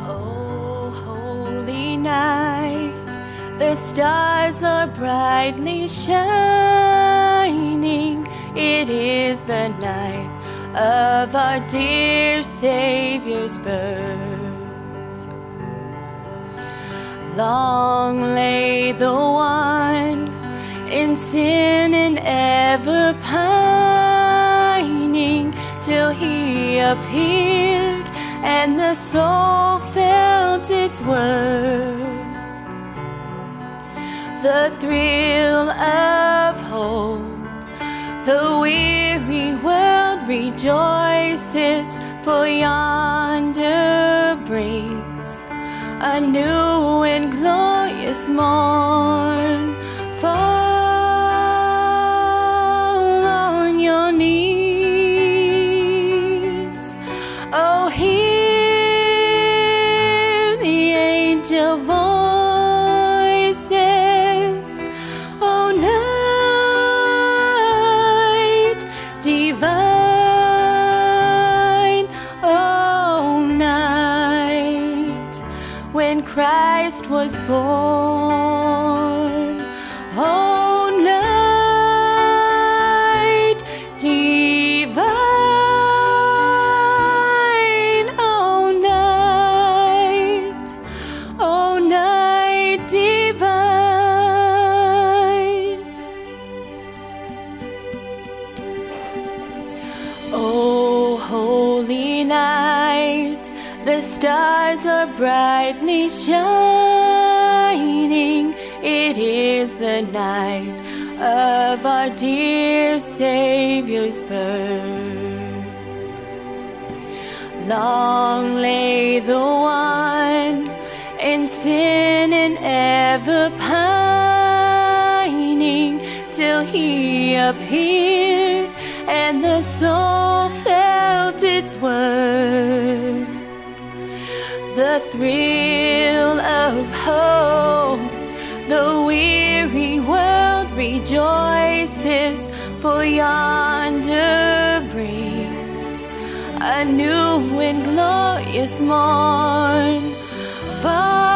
Oh, holy night, the stars are brightly shining. It is the night of our dear Savior's birth. Long lay the one in sin and ever pining till he appeared and the soul felt its worth. The thrill of hope, the weary world rejoices, for yonder breaks a new and glorious morn. Christ was born. Oh, night divine. Oh, night. Oh, night divine. Oh, holy night, the stars are brightly shining. It is the night of our dear Savior's birth. Long lay the one in sin and ever pining till he appeared and the soul felt its worth. The thrill of hope, the weary world rejoices, for yonder breaks a new and glorious morn. Fall